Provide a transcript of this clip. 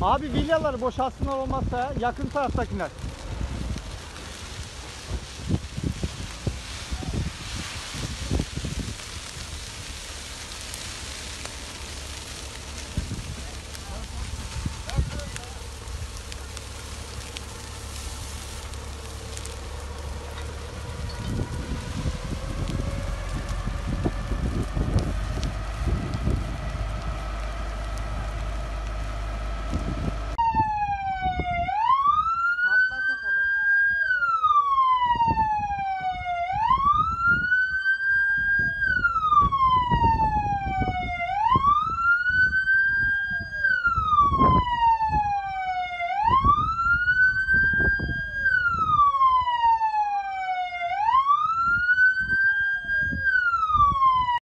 Abi vilyaları boşaltsınlar olmazsa yakın taraftakiler.